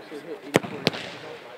actually hit 84